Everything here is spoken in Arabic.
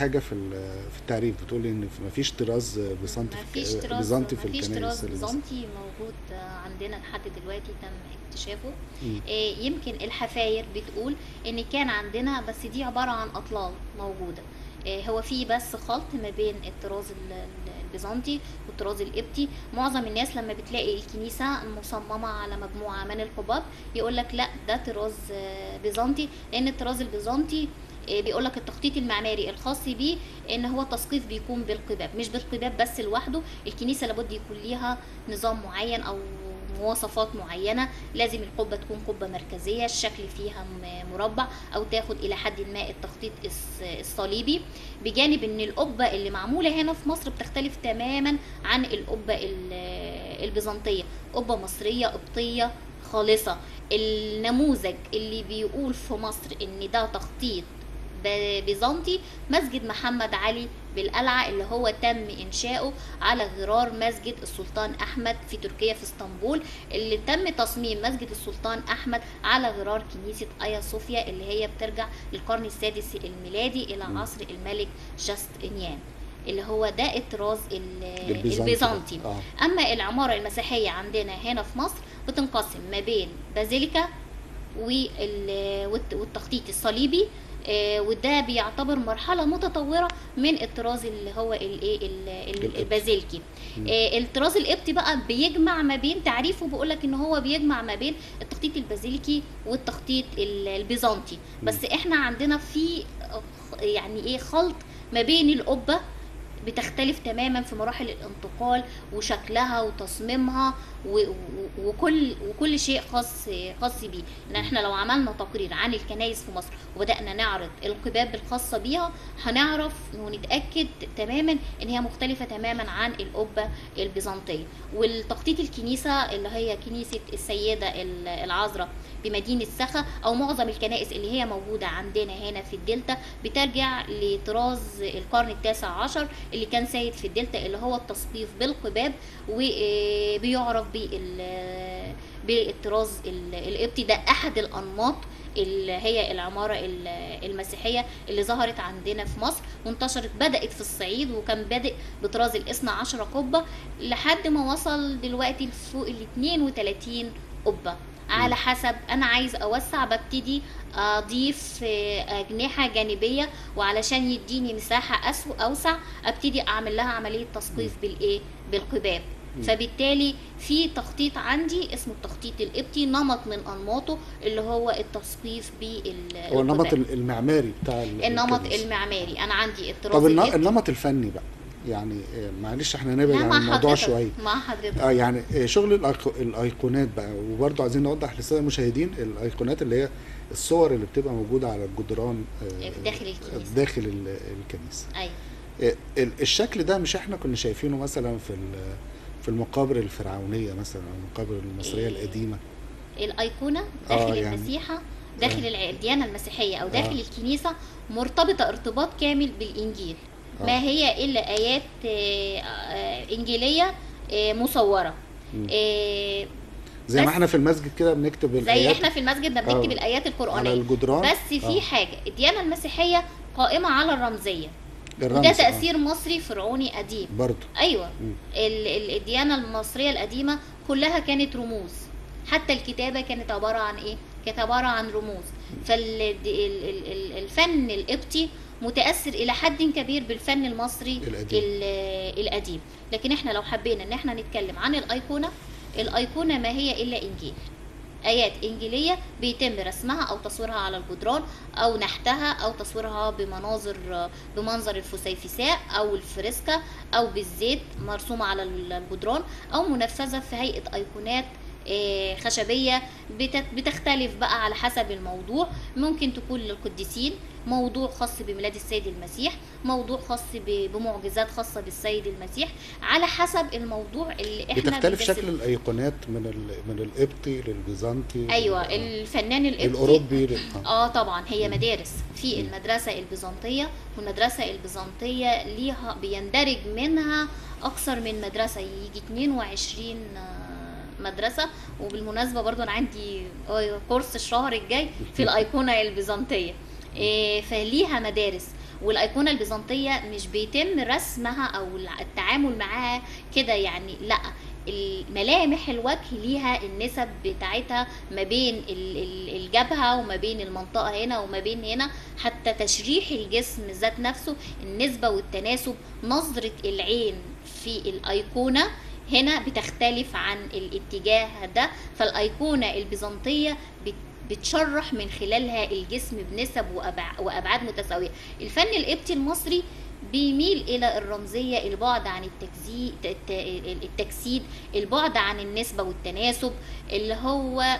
حاجة في في التعريف بتقول إن ما فيش طراز بيزنطي مفيش في طراز بيزنطي في مفيش الكنائس طراز المصرية. بيزنطي موجود عندنا لحد دلوقتي تم اكتشافه. آه، يمكن الحفاير بتقول إن كان عندنا بس دي عبارة عن أطلال موجودة آه، هو في بس خلط ما بين الطراز ال- ال- البيزنطي والطراز القبطي معظم الناس لما بتلاقي الكنيسة مصممه على مجموعة من القباب يقول لك لا ده طراز آه، بيزنطي لأن الطراز البيزنطي بيقول لك التخطيط المعماري الخاص بيه إن هو التسقيف بيكون بالقباب مش بالقباب بس لوحده الكنيسة لابد يكون ليها نظام معين أو مواصفات معينة لازم القبة تكون قبة مركزية الشكل فيها مربع أو تاخد إلى حد ما التخطيط الصليبي. بجانب إن القبة اللي معمولة هنا في مصر بتختلف تماما عن القبة ال- البيزنطية قبة مصرية قبطية خالصة. النموذج اللي بيقول في مصر إن ده تخطيط بيزنطي مسجد محمد علي بالقلعة اللي هو تم إنشاؤه على غرار مسجد السلطان أحمد في تركيا في إسطنبول اللي تم تصميم مسجد السلطان أحمد على غرار كنيسة آيا صوفيا اللي هي بترجع للقرن السادس الميلادي إلى. عصر الملك جاستنيان اللي هو ده الطراز ال- البيزنطي. البيزنطي آه أما العمارة المسيحية عندنا هنا في مصر بتنقسم ما بين بازيليكا وال- والت- والتخطيط الصليبي آه، وده بيعتبر مرحلة متطورة من الطراز اللي هو الايه ال- ال- القبطي. البازيليكي مم. آه، الطراز القبطي بقى بيجمع ما بين تعريفه بيقول لك إن هو بيجمع ما بين التخطيط البازيليكي والتخطيط ال- البيزنطي بس إحنا عندنا في آه، يعني إيه خلط ما بين القبة بتختلف تماما في مراحل الانتقال وشكلها وتصميمها وكل وكل شيء خاص خاص بيه. إن إحنا لو عملنا تقرير عن الكنائس في مصر وبدأنا نعرض القباب الخاصة بيها هنعرف ونتأكد تماما إن هي مختلفة تماما عن القبة البيزنطية. والتخطيط الكنيسة اللي هي كنيسة السيدة ال- العذراء بمدينة سخا أو معظم الكنائس اللي هي موجودة عندنا هنا في الدلتا بترجع لطراز القرن التاسع عشر اللي كان سيد في الدلتا اللي هو التسقيف بالقباب وبيعرف بال- بالطراز ال- القبطي. ده أحد الأنماط اللي هي العمارة ال- المسيحية اللي ظهرت عندنا في مصر. وانتشرت بدأت في الصعيد وكان بادئ بطراز الإثنى عشر قبة لحد ما وصل دلوقتي لفوق ال 32 قبة. على حسب أنا عايز أوسع ببتدي أضيف آه، أجنحة جانبية وعلشان يديني مساحة أسو أوسع أبتدي أعمل لها عملية تسقيف بالإيه؟ بالقباب. فبالتالي في تخطيط عندي اسمه التخطيط القبطي نمط من أنماطه اللي هو التسقيف بال هو النمط المعماري بتاع ال- النمط. المعماري. أنا عندي الطراز طب. النمط الفني بقى. يعني آه، معلش إحنا نبعد عن الموضوع شوية مع حضرتك آه يعني آه، شغل الأيقونات بقى وبرضه عايزين نوضح للسادة المشاهدين الأيقونات اللي هي الصور اللي بتبقى موجودة على الجدران آه، داخل الكنيسة. داخل ال- الكنيسة أيوه ال- الشكل ده مش إحنا كنا شايفينه مثلا في في المقابر الفرعونية مثلا أو المقابر المصرية. القديمة الأيقونة داخل آه، يعني- المسيحة داخل آه. الديانة المسيحية أو داخل آه. الكنيسة مرتبطة ارتباط كامل بالإنجيل. ما هي إلا آيات آه، آه، إنجيلية آه، مصورة. آه، زي ما إحنا في المسجد كده بنكتب زي الآيات. إحنا في المسجد ده بنكتب آه. الآيات على القرآنية. الجدران. بس في آه. حاجة الديانة المسيحية قائمة على الرمزية. الرمز، وده آه. تأثير مصري فرعوني قديم. برضه. أيوه. ال- الديانة المصرية القديمة كلها كانت رموز. حتى الكتابة كانت عبارة عن إيه؟ كانت عبارة عن رموز. فالفن القبطي متأثر إلى حد كبير بالفن المصري القديم. ال- القديم. لكن إحنا لو حبينا إن إحنا نتكلم عن الأيقونة الأيقونة ما هي إلا إنجيل. آيات إنجيلية بيتم رسمها أو تصويرها على الجدران أو نحتها أو تصويرها بمناظر بمنظر الفسيفساء أو الفريسكا أو بالزيت مرسومة على الجدران أو منفذة في هيئة أيقونات آه، خشبية بت- بتختلف بقى على حسب الموضوع. ممكن تكون للقديسين موضوع خاص بميلاد السيد المسيح موضوع خاص بمعجزات خاصة بالسيد المسيح على حسب الموضوع اللي إحنا بتختلف شكل الأيقونات من. من القبطي للبيزنطي أيوه الفنان القبطي الأوروبي. آه طبعا هي مدارس في. المدرسة البيزنطية والمدرسة البيزنطية ليها بيندرج منها أكثر من مدرسة يجي 22 آه، مدرسة وبالمناسبة برضو أنا عندي آه، كورس الشهر الجاي في الأيقونة البيزنطية فليها مدارس. والأيقونة البيزنطية مش بيتم رسمها أو التعامل معاها كده يعني لأ. الملامح الوجه ليها النسب بتاعتها ما بين ال- ال- الجبهة وما بين المنطقة هنا وما بين هنا. حتى تشريح الجسم ذات نفسه النسبة والتناسب نظرة العين في الأيقونة هنا بتختلف عن الاتجاه ده. فالأيقونة البيزنطية بت بتشرح من خلالها الجسم بنسب وأبعاد متساوية. الفن القبطي المصري بيميل إلى الرمزية البعد عن التجزي الت- التجسيد البعد عن النسبة والتناسب اللي هو